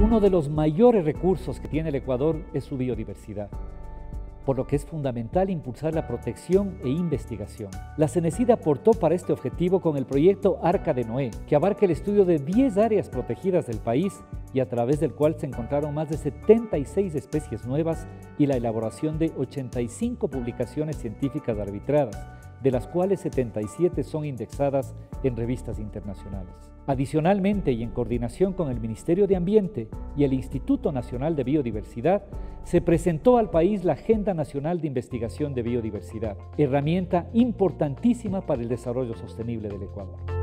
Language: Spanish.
Uno de los mayores recursos que tiene el Ecuador es su biodiversidad por lo que es fundamental impulsar la protección e investigación. La CENESID aportó para este objetivo con el proyecto Arca de Noé, que abarca el estudio de 10 áreas protegidas del país y a través del cual se encontraron más de 76 especies nuevas y la elaboración de 85 publicaciones científicas arbitradas, de las cuales 77 son indexadas en revistas internacionales. Adicionalmente, y en coordinación con el Ministerio de Ambiente y el Instituto Nacional de Biodiversidad, se presentó al país la Agenda Nacional de Investigación de Biodiversidad, herramienta importantísima para el desarrollo sostenible del Ecuador.